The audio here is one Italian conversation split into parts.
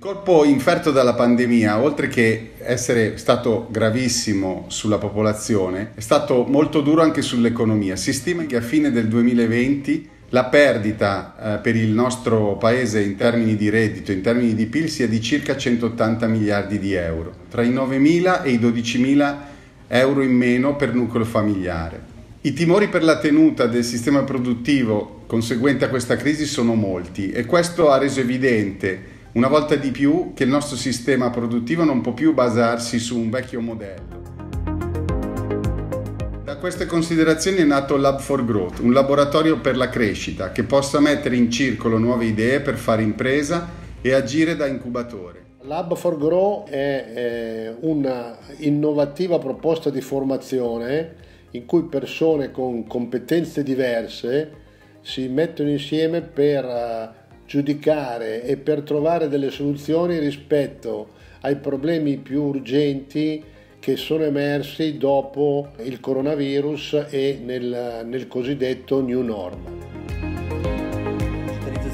Il colpo inferto dalla pandemia, oltre che essere stato gravissimo sulla popolazione, è stato molto duro anche sull'economia. Si stima che a fine del 2020 la perdita eh, per il nostro paese in termini di reddito, in termini di PIL, sia di circa 180 miliardi di euro, tra i 9.000 e i 12.000 euro in meno per nucleo familiare. I timori per la tenuta del sistema produttivo conseguente a questa crisi sono molti e questo ha reso evidente una volta di più che il nostro sistema produttivo non può più basarsi su un vecchio modello. Da queste considerazioni è nato Lab for Growth, un laboratorio per la crescita che possa mettere in circolo nuove idee per fare impresa e agire da incubatore. Lab for Grow è una innovativa proposta di formazione in cui persone con competenze diverse si mettono insieme per eh, giudicare e per trovare delle soluzioni rispetto ai problemi più urgenti che sono emersi dopo il coronavirus e nel, nel cosiddetto new normal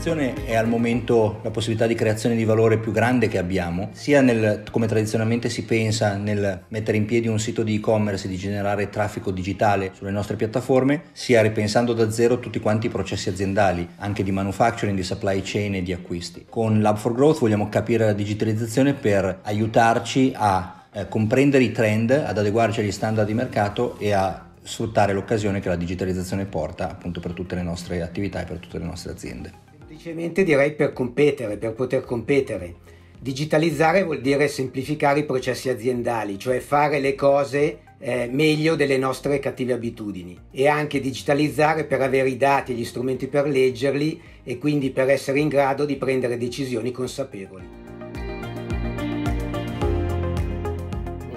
digitalizzazione è al momento la possibilità di creazione di valore più grande che abbiamo, sia nel, come tradizionalmente si pensa nel mettere in piedi un sito di e-commerce e di generare traffico digitale sulle nostre piattaforme, sia ripensando da zero tutti quanti i processi aziendali, anche di manufacturing, di supply chain e di acquisti. Con Lab for Growth vogliamo capire la digitalizzazione per aiutarci a eh, comprendere i trend, ad adeguarci agli standard di mercato e a sfruttare l'occasione che la digitalizzazione porta appunto per tutte le nostre attività e per tutte le nostre aziende. Semplicemente direi per competere, per poter competere. Digitalizzare vuol dire semplificare i processi aziendali, cioè fare le cose eh, meglio delle nostre cattive abitudini e anche digitalizzare per avere i dati e gli strumenti per leggerli e quindi per essere in grado di prendere decisioni consapevoli.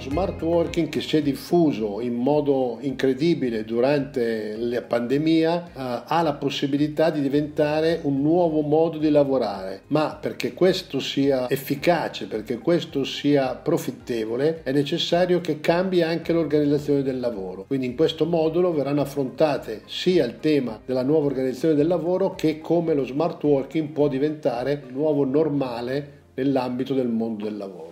Smart working che si è diffuso in modo incredibile durante la pandemia eh, ha la possibilità di diventare un nuovo modo di lavorare, ma perché questo sia efficace, perché questo sia profittevole, è necessario che cambi anche l'organizzazione del lavoro. Quindi in questo modulo verranno affrontate sia il tema della nuova organizzazione del lavoro che come lo smart working può diventare il nuovo normale nell'ambito del mondo del lavoro.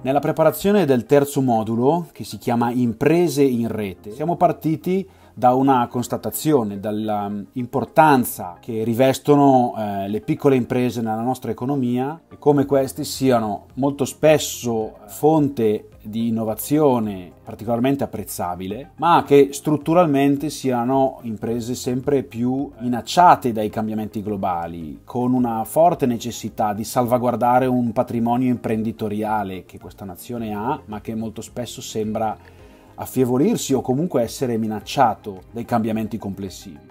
Nella preparazione del terzo modulo, che si chiama Imprese in rete, siamo partiti da una constatazione, dall'importanza che rivestono eh, le piccole imprese nella nostra economia e come queste siano molto spesso fonte di innovazione particolarmente apprezzabile, ma che strutturalmente siano imprese sempre più minacciate dai cambiamenti globali, con una forte necessità di salvaguardare un patrimonio imprenditoriale che questa nazione ha, ma che molto spesso sembra affievolirsi o comunque essere minacciato dai cambiamenti complessivi.